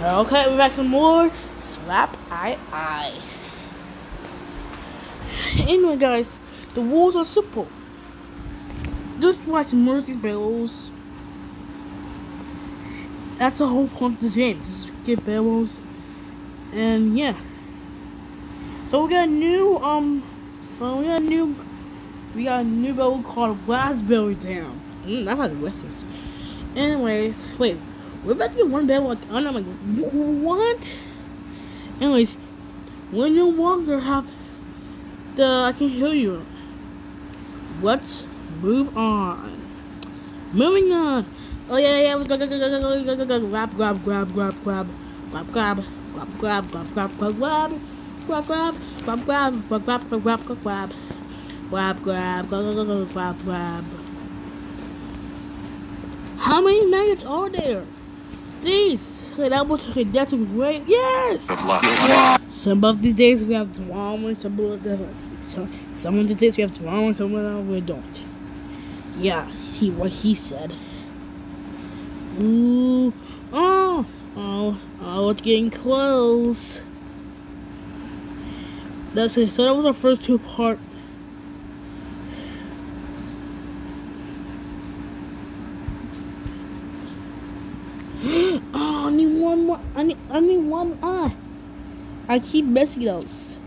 Okay, we're back some more Slap Eye Eye. Anyway, guys, the rules are simple. Just watch Mercy's Bellows. That's the whole point of this game. Just get Bellows. And yeah. So we got a new, um, so we got a new, we got a new bellow called Raspberry Down. Mm, that's how the West is. Anyways, wait, we're about to get one bellow. Like, I'm like, what? Anyways, we no longer have the, I can hear you. Let's move on. Moving on. Oh yeah, yeah, let's go, go, go, go, go, go, go, go, grab, grab, grab, grab, grab, grab, grab, grab, grab, grab, grab, grab, grab grab, grab, grab, grab, grab, grab, grab, grab, grab, grab, grab, grab, grab, grab, grab, grab. How many nuggets are there? These. Wait, that was. That's great. Yes. Some of the days we have drama. Some of the some some of the days we have drama. Some of them we don't. Yeah, he what he said. Ooh. Oh. Oh. Oh, it's getting close. That's it. So that was our first two part. oh, I need one more. I need. I need one eye. I keep missing those.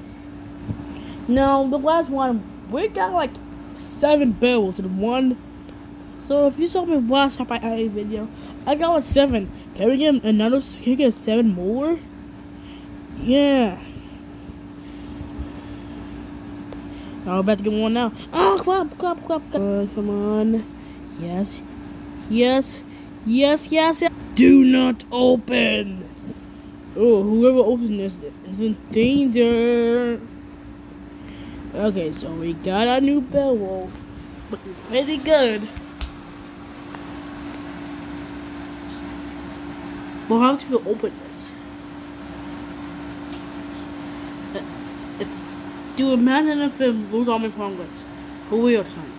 Now the last one, we got like seven barrels in one. So if you saw my last time I video, I got a seven. Can we get another? Can we get seven more? Yeah. I'm about to get one now. Oh, clap, clap, clap, clap. Uh, come on. Yes. Yes. Yes, yes, yes. Do not open. Oh, whoever opens this is in danger. Okay, so we got our new bell Looking pretty good. We'll have to open this. Uh, it's do imagine if it was all my progress. For real time.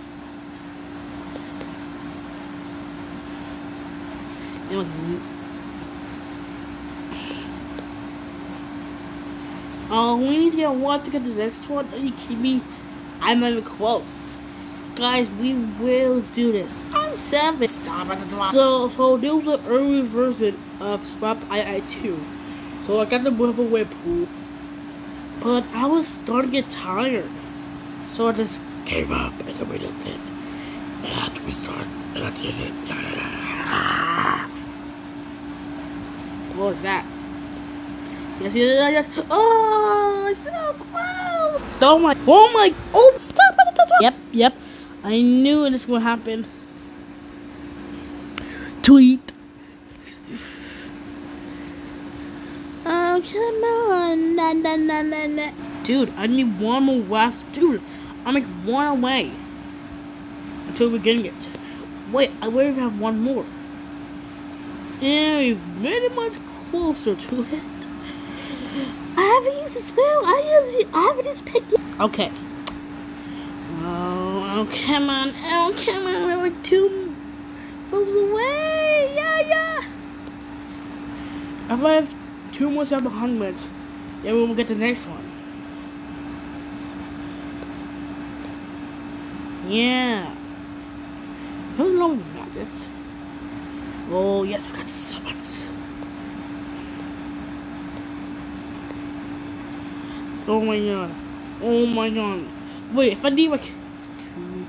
Oh, we need to get one to get the next one. Are you kidding me? I'm not even close. Guys, we will do this. I'm seven. Stop at the top. So, so there was an early version of Swap II. So I got the Whipple Whipple. But I was starting to get tired. So I just gave up and we did it. And I had to and I did it. What was that? Yes, yes, yes. Oh, so close. Oh my, oh my, oh, stop at the top. Yep, yep. I knew this was going to happen. Tweet. Oh, come on. Nah, nah, nah, nah, nah. Dude, I need one more last. Dude, I'm like one away. Until we're getting it. Wait, I literally have one more. And we're very much closer to it. Haven't used the spell. I used it. I haven't just picked it. Okay. Oh, oh, come on. Oh, come on. We're like two moves away. Yeah, yeah. I have two more seven hundreds. Then we will get the next one. Yeah. We got it? Oh yes, we got summits. Oh my god. Oh my god. Wait, if I need like two,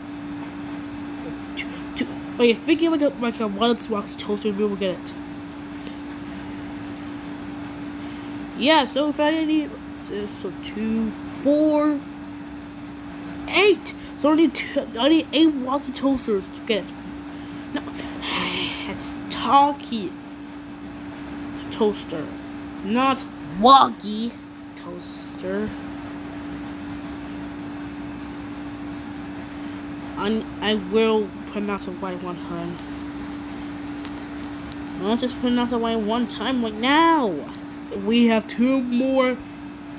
two, two wait, if we get like a like a one of these toaster, we will get it. Yeah, so if I need so two, four, eight. So I need two, I need eight walkie toasters to get it. No, it's talkie toaster, not walkie toaster. I, I will pronounce it right one time. Let's just pronounce it right one time right now we have two more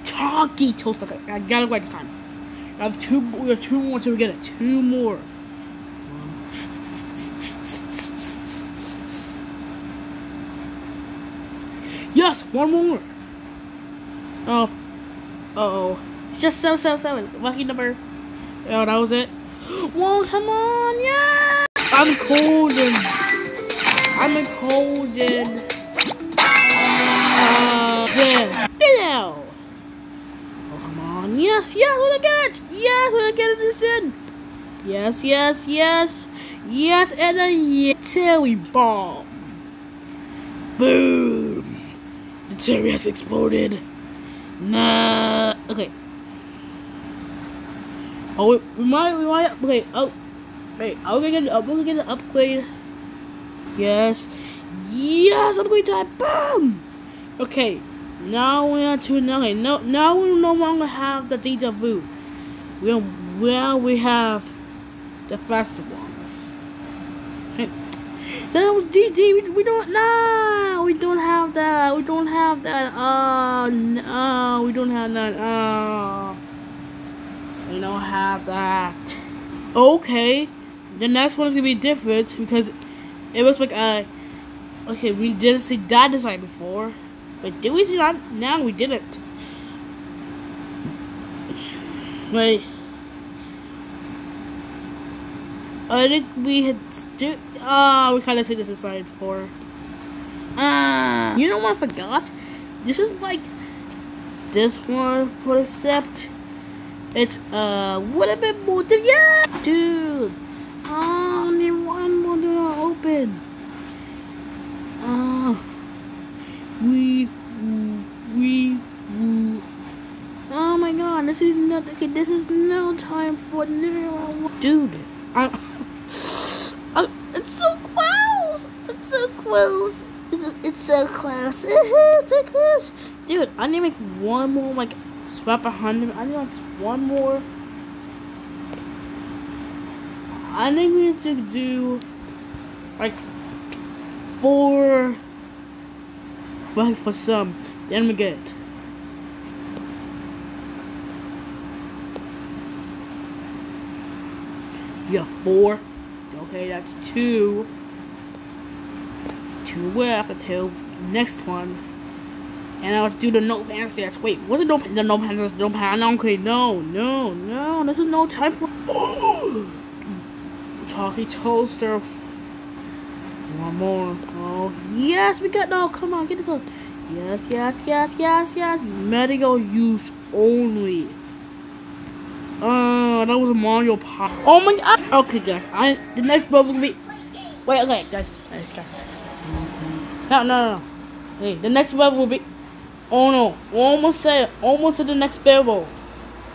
talkie toast. Okay, I got it right this time. I have two. We have two more until we get it. Two more. Yes, one more. Oh, uh oh. Just seven, seven, seven. Lucky number. Oh, that was it. Whoa, come on, yeah! I'm golden. I'm golden. Uh, yeah. Hello. Oh, come on. Yes, yes, we're gonna get it. Yes, we're gonna get this in. Yes, yes, yes. Yes, and a. Terry bomb. Boom. The Terry has exploded. Nah. Okay. Oh, wait, we might, we might, okay, oh, wait, I'm gonna get, I'm gonna get an upgrade. Yes, yes, upgrade time, boom! Okay, now we're on to okay, no, now we no longer have the deja vu. We, well, we have the. Hey, that was DD, we, we don't, no, we don't have that, we don't have that, uh, no, we don't have that, uh. We don't have that. Okay. The next one is gonna be different because it was like a. Okay, we didn't see that design before. But did we see that? Now we didn't. Wait. I think we had. Stu- ah, oh, we kind of see this design before. Ah, you know what I forgot? This is like this one, but except it's uh what a bit more to yeah dude. Oh only one more door open. Uh we we woo. Oh my god, this is not okay, this is no time for new dude. It's so close. It's so close. It's, it's so close. it's so close. Dude, I need to make one more like swap a hundred. I need like one more. I think we need to do like four. Well, for some, then we get. Yeah, four. Okay, that's two. Two left until next one. And was do the no pants dance. Wait, what's it no the no pants? No pants. Okay, no, no, no. This is no time for. Talkie toaster. One more. Oh yes, we got no. Come on, get this on. Yes, yes, yes, yes, yes. Medical use only. Uh, that was a Mario pop. Oh my god. Okay, guys. I the next bubble gonna be. Wait, okay, guys, guys, guys. No, no, no. Hey, the next level will be. Oh no, almost said almost to the next barrel.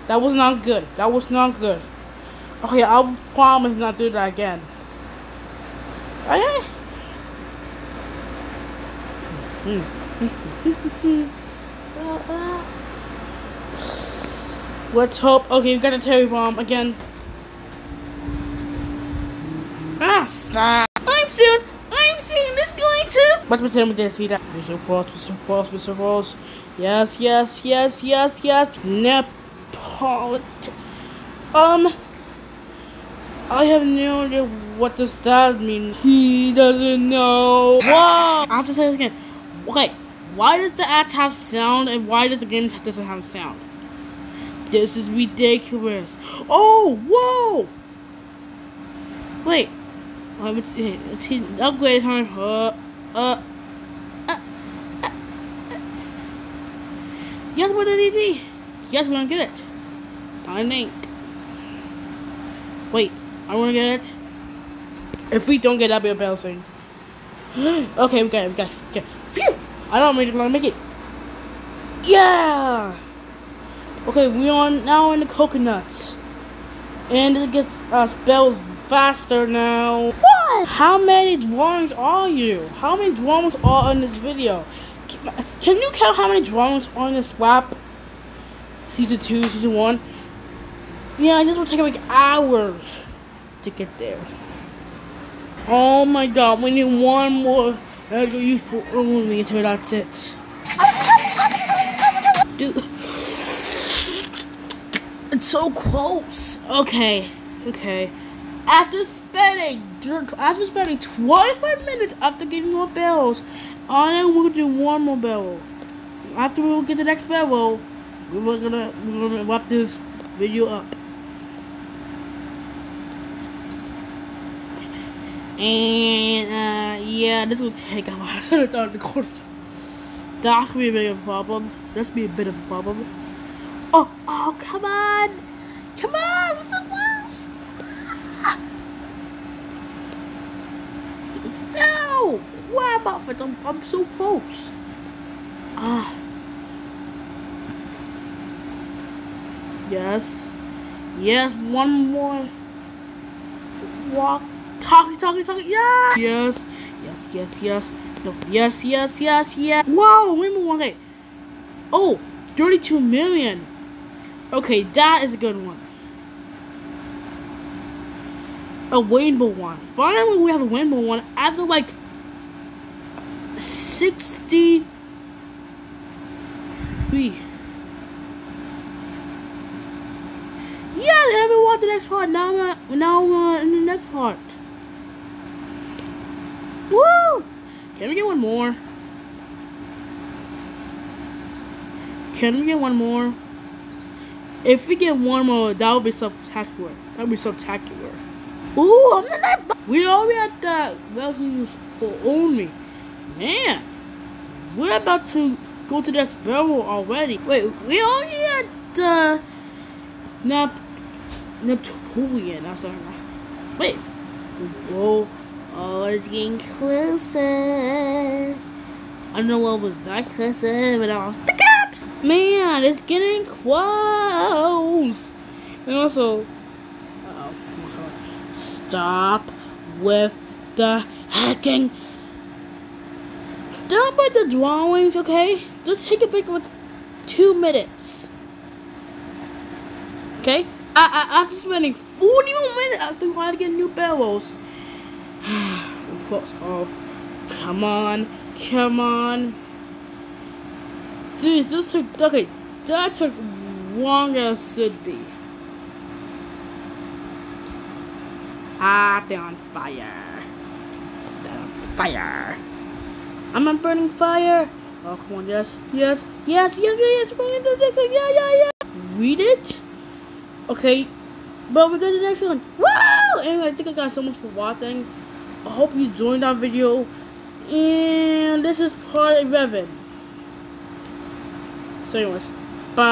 That was not good. That was not good. Okay, I'll promise not do that again. Okay. Let's hope. Okay, we got a Terry bomb again. Ah, stop. I'm soon. Let's pretend we didn't see that. Mr. Balls, Mr. Balls, Mr. Balls. Yes, yes, yes, yes, yes. Neapolitan. Um. I have no idea what does that mean. He doesn't know. Whoa! I have to say this again. Okay, why does the act have sound and why does the game doesn't have sound? This is ridiculous. Oh, whoa! Wait. It's, it's upgrade time. Uh, uh, uh, uh, Yes, what did he? Yes, we're gonna get it. I think. Wait, I wanna get it. If we don't get it, I'll be embarrassing. okay, we got it, we got it. Okay. Phew! I don't really want to make it. Yeah! Okay, we are now in the coconuts. And it gets uh, spelled faster now. What? How many drawings are you? How many drawings are in this video? Can you count how many drawings are in this swap? Season 2, Season 1? Yeah, this will take like hours to get there. Oh my god, we need one more medical useful only until that's it. Dude. It's so close. Okay, okay. After spending after spending 25 minutes after getting more bells And then we're gonna do one more barrel. After we get the next barrel, we're gonna we're gonna wrap this video up. And uh, yeah, this will take a while. So the course. That's gonna be a bit of a problem. That's gonna be a bit of a problem. Oh, oh, come on, come on, I'm so close. No, grab off it. I'm, I'm so close. Ah. Yes. Yes, one more walk. Talking, talking, talking. Yeah. Yes. Yes, yes, yes. No. Yes, yes, yes, yes. Whoa, wait a minute. Oh, 32 million. Okay, that is a good one. A rainbow one. Finally, we have a rainbow one after like 60. Yeah, me watch the next part. Now I'm uh, now I'm uh, in the next part. Woo! Can we get one more? Can we get one more? If we get one more, that would be spectacular. That would be spectacular. Ooh, I'm in that. We already at that value for only. Man, we're about to go to the next barrel already. Wait, we already at the Nap Napoleon. I'm sorry. Wait. Whoa. Oh, it's getting closer. I don't know what was that closer, but I was cops. Man, it's getting close. And also, oh stop with the hacking. Don't put the drawings, okay? Just take a break like two minutes. Okay? I, I, after spending 40 more minutes after trying to get new barrels. oh, come on, come on. Jeez, this took, okay, that took longer as should be. Ah, they're on fire. They're on fire. I'm on burning fire. Oh, come on, yes, yes, yes, yes, yes, yes, yeah, yeah, yeah. Read it. Okay, but we're going to the next one. Woo! Anyway, thank you guys so much for watching. I hope you enjoyed that video. And this is part 11. So anyways.